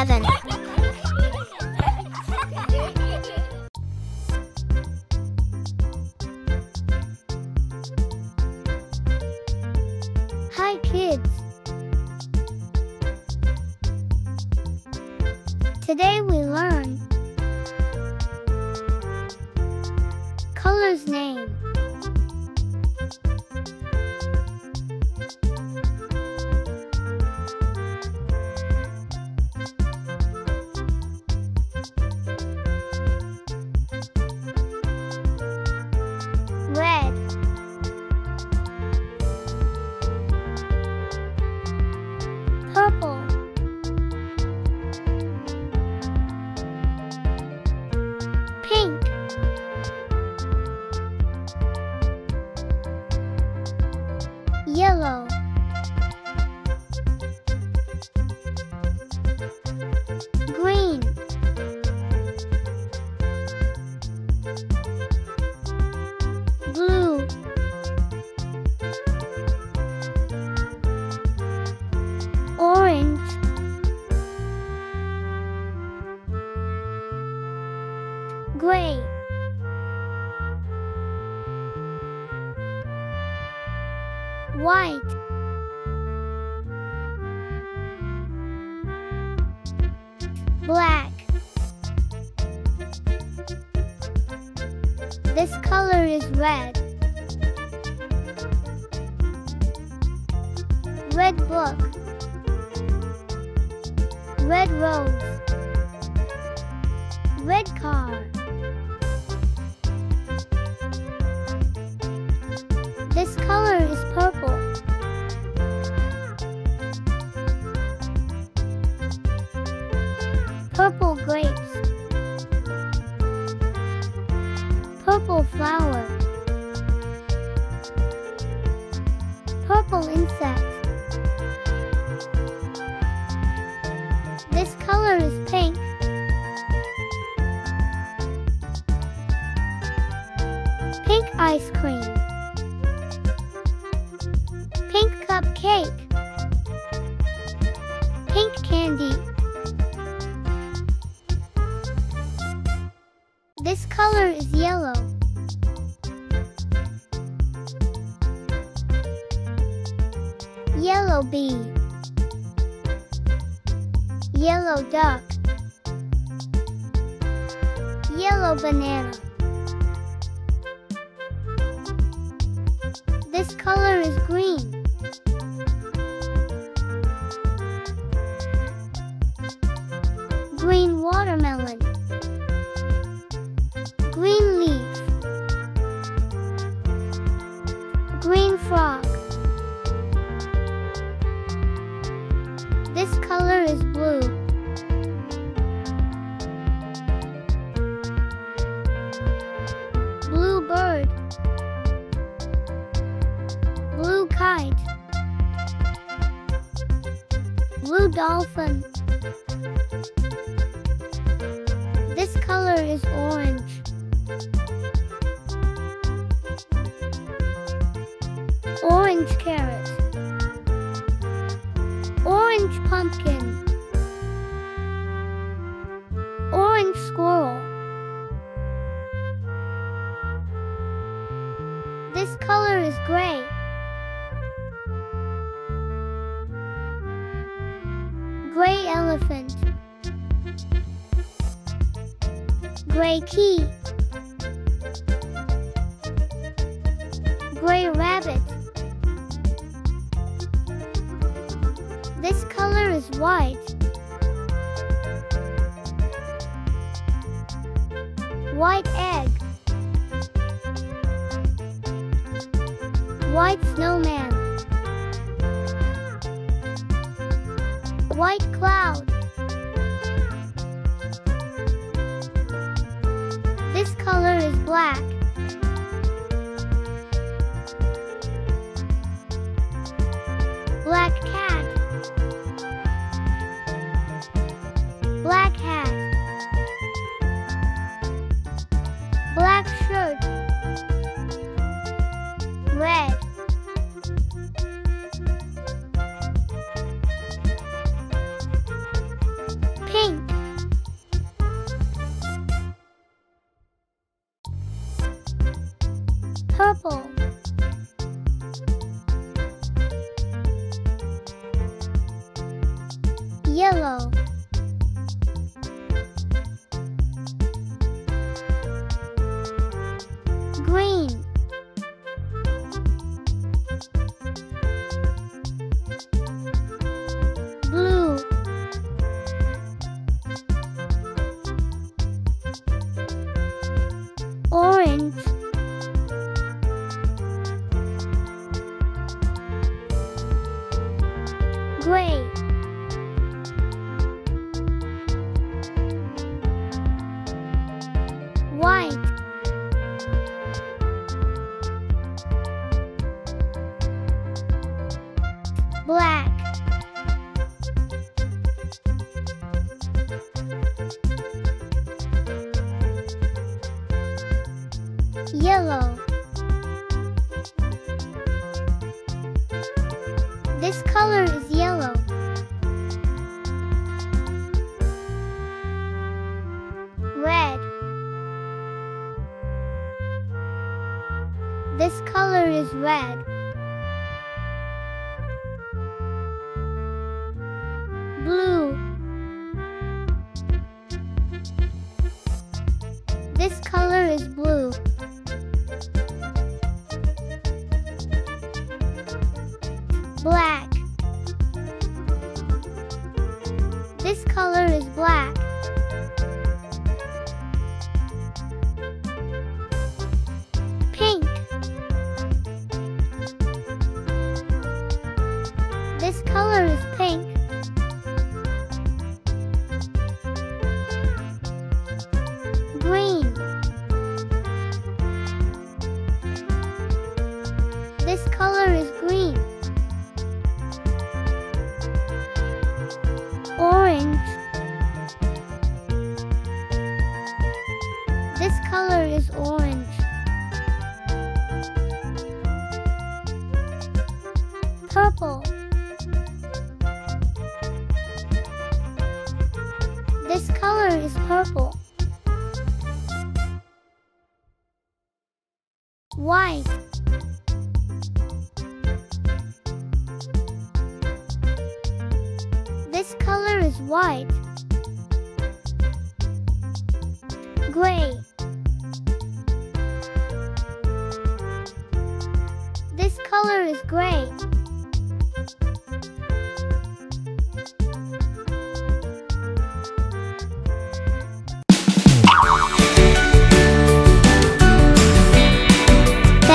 heaven. Hi, kids. Today we learn color's name. Yellow. White. Black. This color is red. Red book. Red rose. Red car. This color is purple. Color is yellow. Yellow bee. Yellow duck. Yellow banana. This color is green. Green watermelon. Dolphin. This color is orange. Orange carrot. Orange pumpkin. Orange squirrel. This color is gray. Elephant. Gray key. Gray rabbit. This color is white. White egg. White snowman. White cloud. Black. Black cat. Black hat. Black shirt. Purple. Yellow. Green. Blue. Orange black. Yellow. This color is yellow this color is red. Blue. This color is blue. Black purple this color is purple. White. This color is white. Gray. This color is gray